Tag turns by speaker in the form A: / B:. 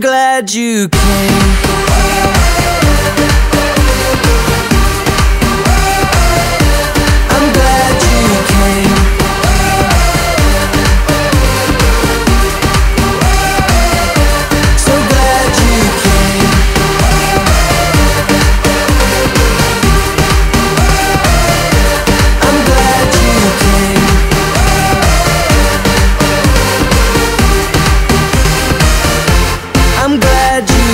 A: glad you came